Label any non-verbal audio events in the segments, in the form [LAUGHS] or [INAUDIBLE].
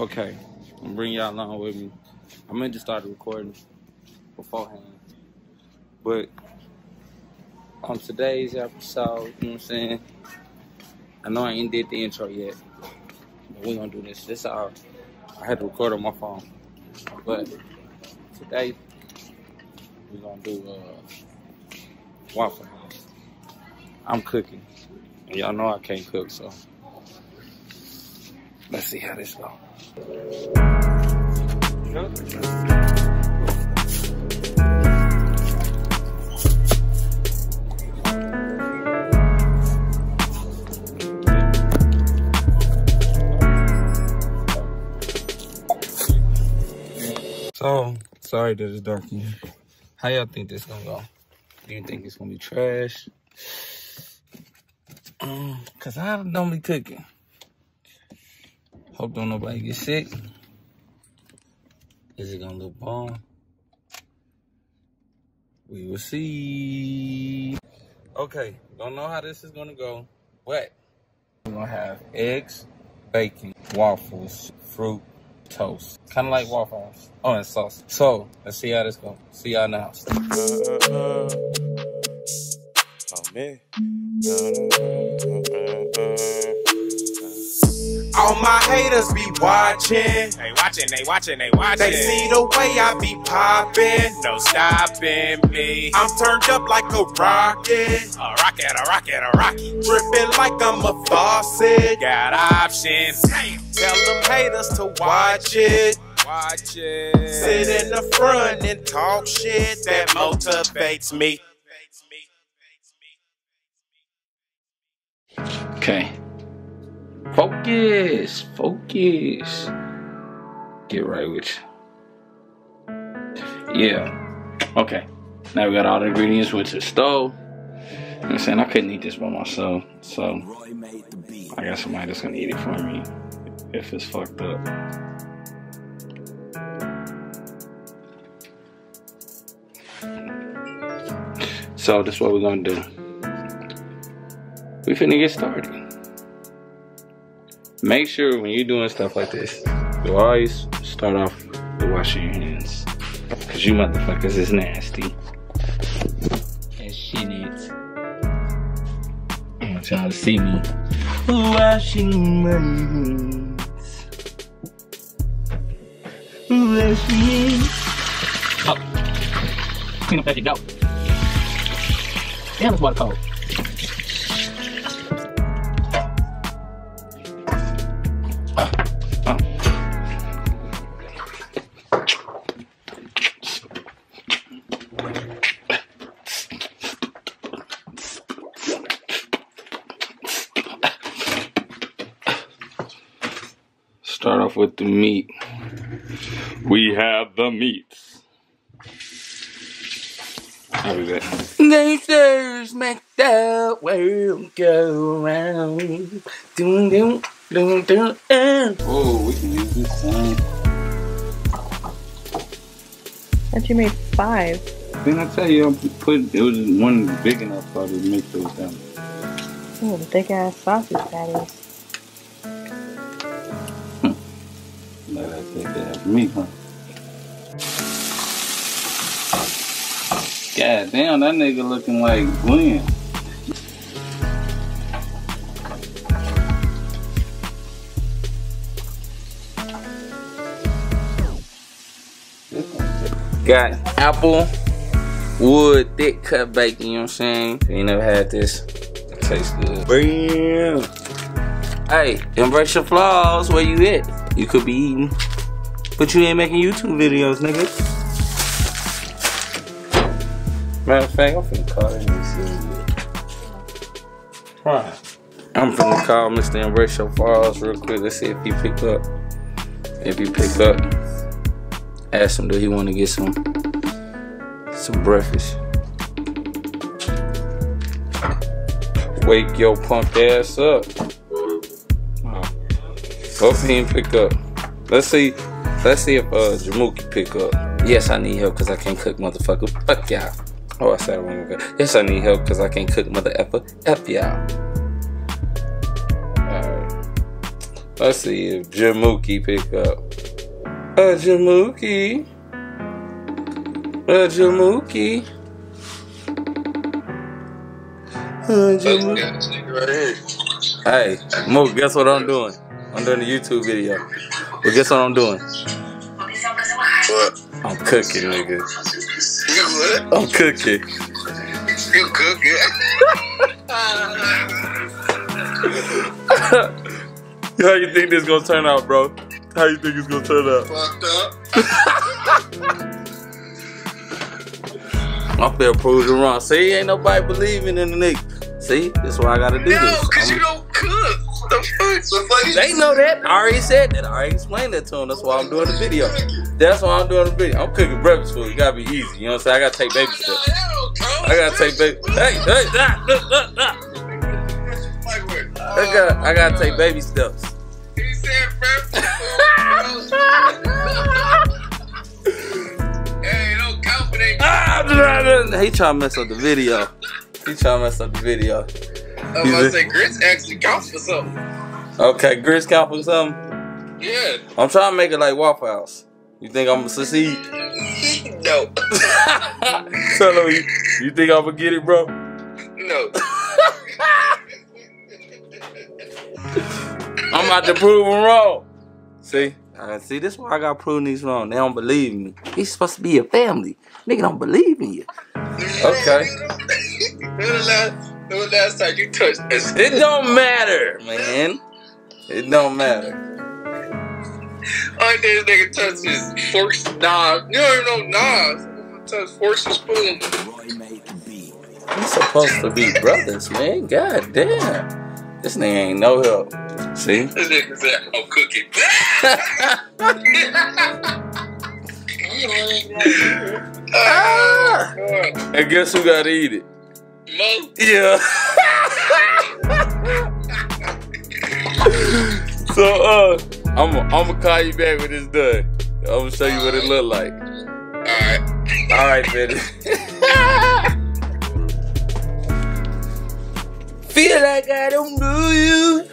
Okay, I'm bringing y'all along with me. I meant to start recording beforehand, but on today's episode, you know what I'm saying? I know I ain't did the intro yet, but we gonna do this. This all I had to record on my phone, but today we gonna do uh, Waffle House. I'm cooking, and y'all know I can't cook, so let's see how this go. So, sorry that it's dark in here. How y'all think this gonna go? Do you think it's gonna be trash? Um, Cause I don't be cooking. Hope don't nobody get sick. Is it gonna look bomb? We will see. Okay, don't know how this is gonna go, but we're gonna have eggs, bacon, waffles, fruit, toast. Kind of like waffles. Oh, and sauce. So, let's see how this goes. See y'all now. Oh man. All my haters be watching. They watching, they watching, they watching. They see the way I be popping. no stopping me. I'm turned up like a rocket. A rocket, a rocket, a rocket. Dripping like I'm a faucet. Got options. Damn. Tell them haters to watch it. Watch it. Sit in the front and talk shit that motivates me. Okay. Focus. Focus. Get right with you. Yeah. Okay. Now we got all the ingredients with the stove. I'm saying? I couldn't eat this by myself. So I got somebody that's gonna eat it for me if it's fucked up. So this is what we're gonna do. We finna get started. Make sure when you're doing stuff like this, you always start off with washing your hands. Cause you motherfuckers is nasty. And shit it. I want y'all to see me washing my hands. Washing. Oh. Clean up that you go. Damn, it's water cold. Meats. How is that? Gangsters make the world go round. Doom, doom, doom, doom, uh. Oh, we can use this sign. But you made five. Didn't I tell you I put it was one big enough for to make those down? Oh, the thick ass sausage patties. Like I think they have meat, huh? God damn, that nigga looking like Glenn. Got apple, wood, thick cut bacon, you know what I'm saying? You never had this, it tastes good. Bam! Hey, embrace your flaws where you at. You could be eating, but you ain't making YouTube videos, nigga. Matter of fact, I'm finna call him and see Right. I'm finna call Mr. Embrace Your Flaws real quick. Let's see if he pick up. If he pick up, ask him do he want to get some some breakfast. Wake your punk ass up. Oh. Hope he didn't pick up. Let's see. Let's see if uh Jamuki pick up. Yes, I need help because I can't cook, motherfucker. Fuck y'all. Oh, I said it wrong. Okay. Yes, I need help because I can't cook, mother effer. F y'all. Alright. Let's see if Jamuki pick up. Uh, Jamuki. Uh, Jamuki. Uh, Jamuki. Hey, Mook, guess what I'm doing? I'm doing a YouTube video. But guess what I'm doing? What? I'm cooking, nigga. [LAUGHS] Um you what? I'm cooking. [LAUGHS] You cooking? How you think this gonna turn out, bro? How you think it's gonna turn out? Fucked up. I feel proved wrong. See, ain't nobody believing in the nigga. See, that's why I gotta do No, this. cause I'm- you don't cook. The fuck? The fuck They know that. I already said that. I already explained that to them. That's why I'm doing the video. That's why I'm doing the video. I'm cooking breakfast food. It gotta be easy. You know what I'm saying? I gotta take baby steps. I gotta take baby. Hey, hey, ah, look, look, look. I got, I gotta take baby steps. He said breakfast. [LAUGHS] hey, don't count for that. Ah. He trying to mess up the video. He trying to mess up the video. I'm about to say grits actually counts for something. Okay, grits count for something. Yeah. I'm trying to make it like Waffle House. You think I'm gonna succeed? No. [LAUGHS] Tell him you, you think I'm gonna get it, bro? No. [LAUGHS] I'm about to prove him wrong. See? Uh, see, this is why I got proving these wrong. They don't believe me. He's supposed to be a family. Nigga don't believe in you. Okay. when the last, when the last time you touched this? It don't matter, man. It don't matter. [LAUGHS] All this nigga touch his forks, knives. You don't even know knives. Touch forks and spoons. We supposed to be brothers, man. God damn. This nigga ain't no help. See? This nigga said, I'm cooking. Ah. [LAUGHS] [LAUGHS] And guess who gotta eat it? Mo. Yeah. so uh I'm gonna call you back when it's done. I'm gonna show you what it look like. Alright. All right, baby. [LAUGHS] Feel like I don't know you.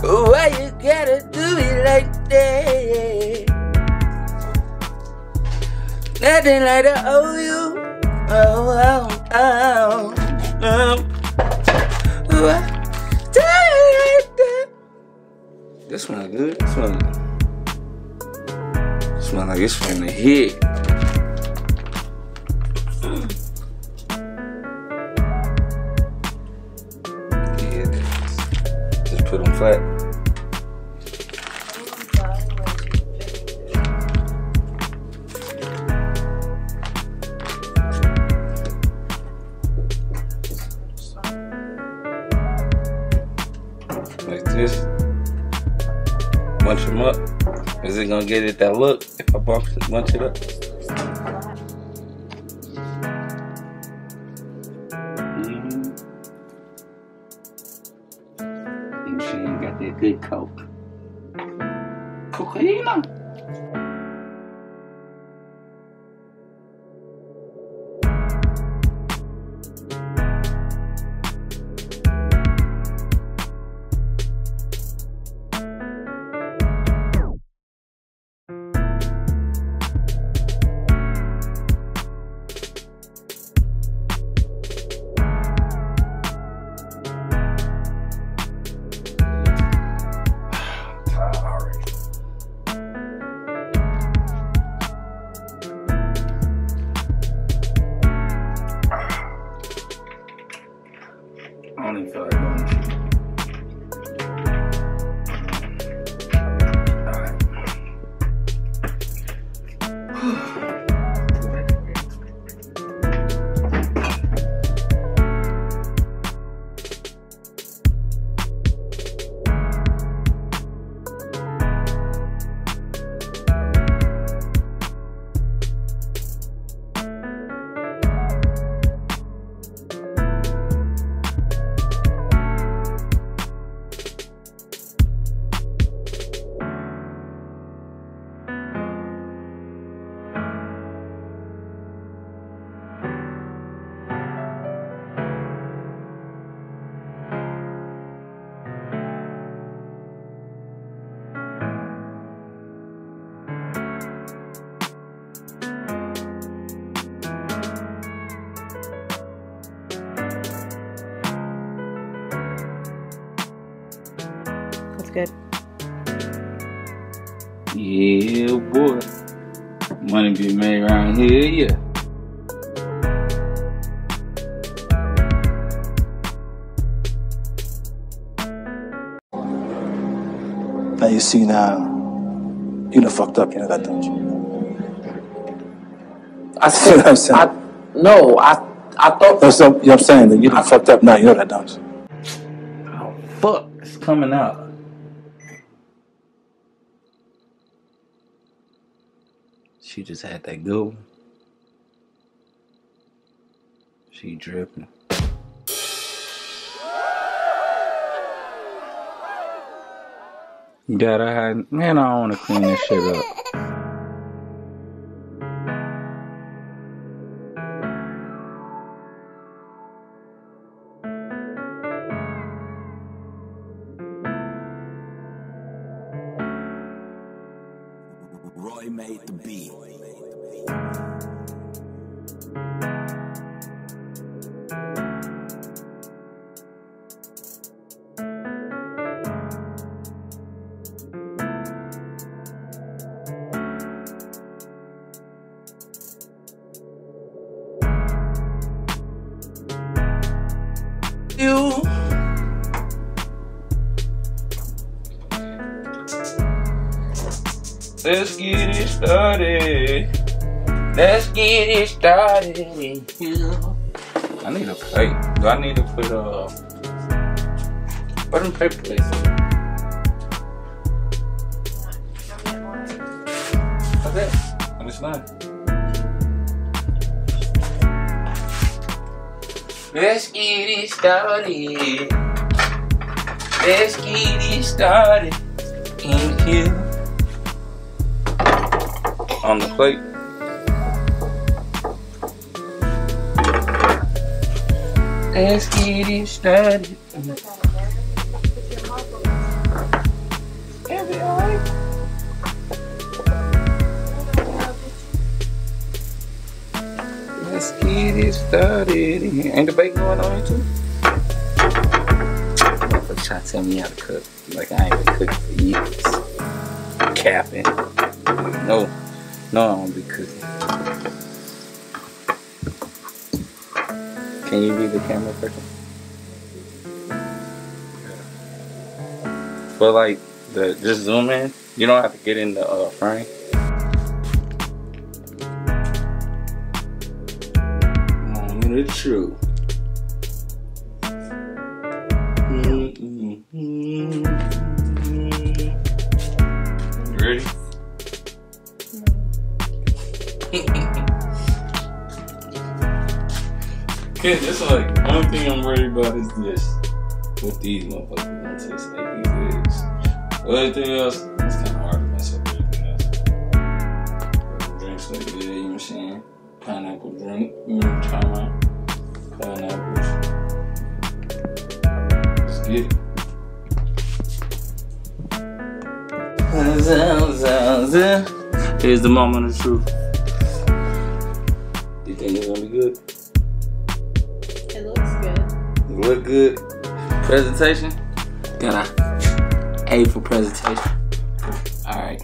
Why you gotta do it like that? Nothing like I owe you. Oh, oh, oh. Um, why This smell good. This one. This one like it's the head. Yeah, just put them flat. Bunch them up. Is it gonna get it that look if I bunch it, bunch it up? Mm-hmm. Think she ain't got that good coke. Looks good. Yeah, boy. Money be made around here, yeah. Now you see now, you done fucked up, you know that, don't you? I [LAUGHS] See what I'm saying? I, no, I, I thought. That's what, you know what I'm saying? That you done fucked up now, you know that, don't you? Oh, fuck, it's coming out. She just had that one. She dripping. Gotta hide. Man, I to clean this shit up. Let's get it started. Let's get it started. in here. I need a plate. Do I need to put uh what them paper plates? What's that? On this line. Let's get it started. Let's get it started in here. On the plate. Let's get it started. Let's get it started. Ain't the bacon going on here too? Motherfucker trying to tell me how to cook. Like I ain't been cooking for years. Capping. No, no, I won't be cooking. Can you read the camera person? But like the just zoom in. You don't have to get in the uh, frame. Moment of truth. Kid, this is like one thing I'm worried about is this. What these motherfuckers gonna taste like these eggs. Everything else, it's kind of hard to mess up everything else. Drinks look good, you know what I'm saying? Pineapple drink, you know what I'm talking about? Pineapples. Let's get it. Here's the moment of truth. Look good. Presentation? Got a A for presentation. Alright.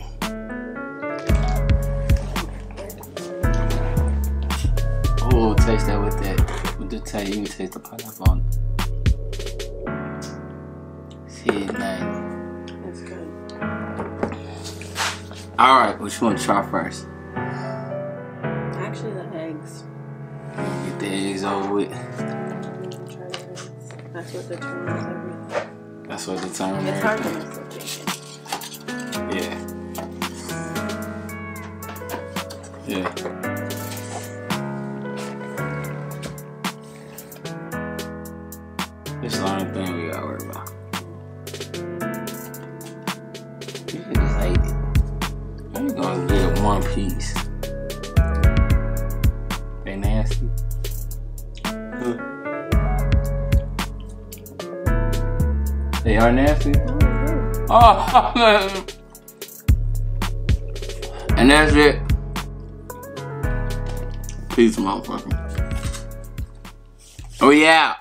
Oh, taste that with that. With the taste, you can taste the pineapple on it. See, nice. It's good. Alright, which one to try first? Actually, the eggs. Get the eggs over with. Try the eggs. That's what determines everything. That's what determines It's hard to everything. mess with bacon. Yeah. Yeah. It's the only thing we gotta worry about. You can just ate it. I'm gonna get one piece. They are nasty? Oh, man. Oh, and that's it. Peace, motherfucker. Oh, yeah.